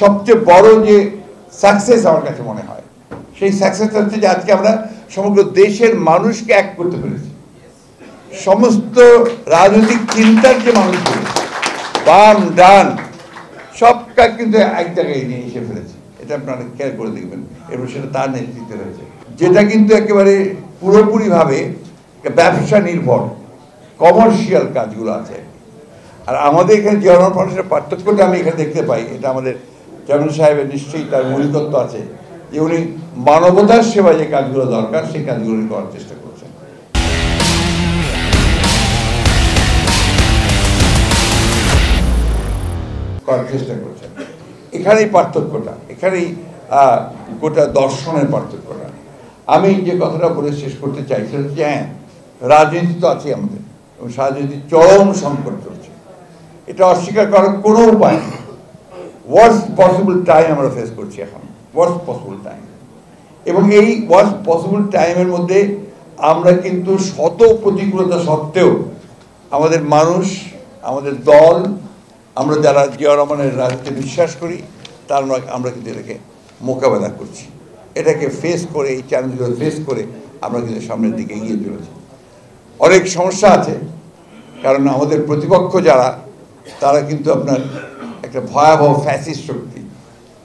সবচেয়ে বড় যে সাকসেস আমার কাছে মনে হয়, সেই সাকসেস হচ্ছে যে আজকে আমরা সমগ্র দেশের মানুষকে এক করতে পেরেছি। সমস্ত রাজনৈতিক চিন্তার যে মানুষগুলো, বাম, ডান, সব কাজ কিন্তু এক জায়গায় নিয়ে এসে ফেলেছে। এটা আপনারা খেয়াল করে দেখবেন, এবং সেটা তার নেতৃত্বে রয়েছে। যেটা কিন্তু একেবারে পুরোপুরিভাবে ব্যবসা নির্ভর কমার্শিয়াল কাজগুলো আছে। আর আমাদের এখানে জনগণ মানুষের পার্থক্যটা আমি এখানে দেখতে পাই, এটা আমাদের চেয়ারম্যান সাহেবের নিশ্চয়ই তার মূলিকত্ব আছে যে উনি মানবতার সেবা যে কাজগুলো দরকার, সেই কাজগুলো করার চেষ্টা করছেন। করার চেষ্টা করছেন। এখানেই পার্থক্যটা, এখানেই গোটা দর্শনের পার্থক্যটা। আমি যে কথাটা বলে শেষ করতে চাই, সেটা হচ্ছে হ্যাঁ রাজনীতি তো আছে আমাদের, এবং রাজনীতি চরম সংকট চলছে। এটা অস্বীকার করার কোনো উপায় নেই। ওয়ার্স্ট পসিবল টাইম আমরা ফেস করছি এখন। ওয়ার্স্ট পসিবল টাইম এবং এই ওয়ার্স্ট পসিবল টাইমের মধ্যে আমরা কিন্তু শত প্রতিকূলতা সত্ত্বেও আমাদের মানুষ, আমাদের দল, আমরা যারা জিয়া রহমানের রাজনীতি বিশ্বাস করি, তার আমরা কিন্তু এটাকে মোকাবেলা করছি। এটাকে ফেস করে, এই চ্যালেঞ্জগুলো ফেস করে আমরা কিন্তু সামনের দিকে এগিয়ে চলেছি। অনেক সমস্যা আছে, কারণ আমাদের প্রতিপক্ষ যারা, তারা কিন্তু আপনার একটা ভয়াবহ ফ্যাসিস্ট শক্তি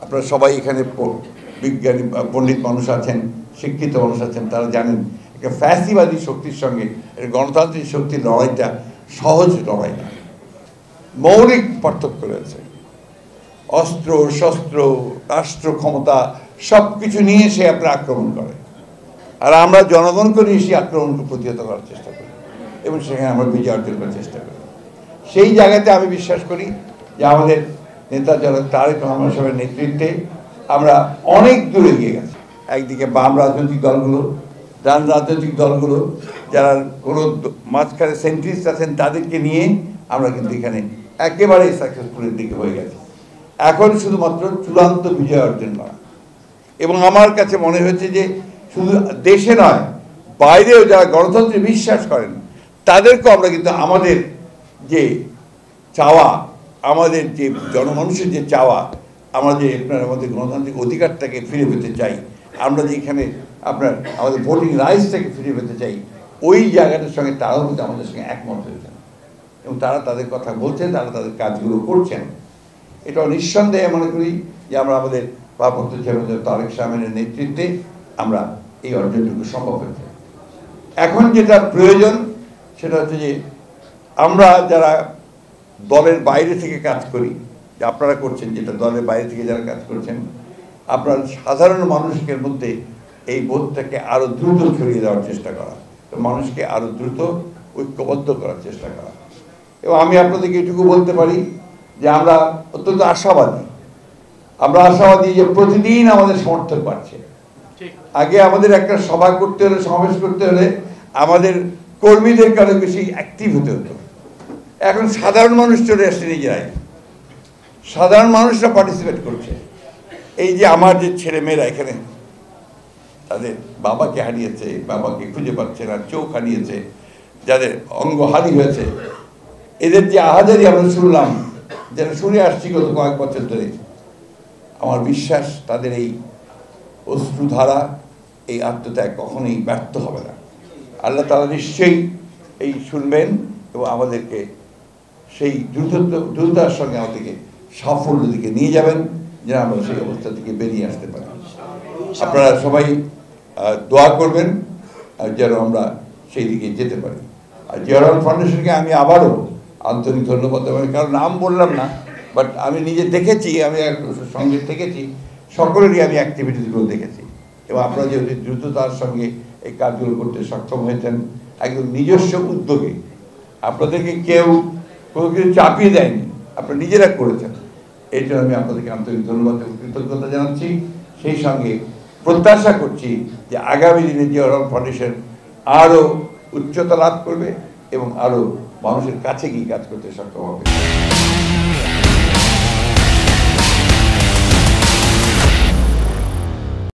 আপনারা সবাই এখানে বিজ্ঞানী পণ্ডিত মানুষ আছেন, শিক্ষিত মানুষ আছেন, তারা জানেন, একটা ফ্যাসিবাদী শক্তির সঙ্গে গণতান্ত্রিক শক্তির লড়াইটা সহজ লড়াই না। মৌলিক পার্থক্য রয়েছে। অস্ত্র শস্ত্র রাষ্ট্র ক্ষমতা সব কিছু নিয়ে সে আপনার আক্রমণ করে। আর আমরা জনগণকে নিয়ে সেই আক্রমণকে প্রতিহত করার চেষ্টা করি। এবং সেখানে আমরা বিজয় অর্জন করার চেষ্টা করি। সেই জায়গাতে আমি বিশ্বাস করি যে আমাদের নেতা যারা, তারেক রহমান সাহেবের নেতৃত্বে আমরা অনেক দূরে এগিয়ে গেছি। একদিকে বাম রাজনৈতিক দলগুলো, ডান রাজনৈতিক দলগুলো, যারা কোনো মাঝখানে সেন্ট্রিস্ট আছেন তাদেরকে নিয়ে আমরা কিন্তু এখানে একেবারেই সাকসেসফুলের দিকে হয়ে গেছি। এখন শুধুমাত্র চূড়ান্ত বিজয় অর্জন করা। এবং আমার কাছে মনে হয়েছে যে শুধু দেশে নয়, বাইরেও যারা গণতন্ত্রে বিশ্বাস করেন, তাদেরকেও আমরা কিন্তু আমাদের যে চাওয়া আমাদের যে জনমানুষের যে চাওয়া, আমরা যে আপনার আমাদের গণতান্ত্রিক অধিকারটাকে ফিরে পেতে চাই, আমরা যে এখানে আপনার আমাদের ভোটিং রাইটসটাকে ফিরে পেতে চাই, ওই জায়গাটার সঙ্গে তারাও কিন্তু আমাদের সঙ্গে একমত হয়েছেন এবং তারা তাদের কথা বলছেন, তারা তাদের কাজগুলো করছেন। এটা নিঃসন্দেহে মনে করি যে আমরা আমাদের ভারপ্রাপ্ত চেয়ারম্যান তারেক সামেনের নেতৃত্বে আমরা এই অর্জনটুকু সম্ভব হয়েছে। এখন যেটা প্রয়োজন, সেটা হচ্ছে যে আমরা যারা দলের বাইরে থেকে কাজ করি। যে আপনারা করছেন যেটা দলের বাইরে থেকে যারা কাজ করছেন আপনার সাধারণ মানুষের মধ্যে এই বোধটাকে আরও দ্রুত ছড়িয়ে দেওয়ার চেষ্টা করা। তো মানুষকে আরও দ্রুত ঐক্যবদ্ধ করার চেষ্টা করা। এবং আমি আপনাদেরকে এটুকু বলতে পারি যে আমরা অত্যন্ত আশাবাদী। আমরা আশাবাদী যে প্রতিদিন আমাদের সমর্থক বাড়ছে। আগে আমাদের একটা সভা করতে হলে সমাবেশ করতে হলে আমাদের কর্মীদের কারও বেশি অ্যাক্টিভ হতে হতো। এখন সাধারণ মানুষ চলে আসছে নিজেরাই। সাধারণ মানুষরা পার্টিসিপেট করছে। এই যে আমার যে ছেলে মেয়েরা এখানে, তাদের বাবাকে হারিয়েছে, বাবাকে খুঁজে পাচ্ছে না, চোখ হারিয়েছে, যাদের অঙ্গ হারি হয়েছে। এদের যে আহাজারি আমরা শুনলাম যেটা শুনে আসছি গত কয়েক বছর ধরে। আমার বিশ্বাস, তাদের এই অশ্রুধারা, এই আত্মত্যাগ কখনোই ব্যর্থ হবে না। আল্লাহ তালা নিশ্চয়ই এই শুনবেন এবং আমাদেরকে সেই দ্রুত দ্রুততার সঙ্গে আমাদেরকে সাফল্য দিকে নিয়ে যাবেন, যেন আমরা সেই অবস্থা থেকে বেরিয়ে আসতে পারি। আপনারা সবাই দোয়া করবেন যেন আমরা সেই দিকে যেতে পারি। আর জিয়ারহমান ফাউন্ডেশনকে আমি আবারও আন্তরিক ধন্যবাদ দেবেন কারণ নাম বললাম না বাট আমি নিজে দেখেছি, আমি সঙ্গে থেকেছি সকলেরই আমি অ্যাক্টিভিটিসগুলো দেখেছি। এবং আপনারা যেহেতু দ্রুততার সঙ্গে এই কাজগুলো করতে সক্ষম হয়েছেন, একদম নিজস্ব উদ্যোগে। আপনাদেরকে কেউ কোনো কিছু চাপিয়ে দেয়নি। আপনারা নিজেরা করেছেন। এই জন্য আমি আপনাদেরকে আন্তরিক ধন্যবাদ এবং কৃতজ্ঞতা জানাচ্ছি। সেই সঙ্গে প্রত্যাশা করছি যে আগামী দিনে যে জিয়ারহমান ফাউন্ডেশন আরও উচ্চতা লাভ করবে এবং আরও মানুষের কাছে গিয়ে কাজ করতে সক্ষম হবে।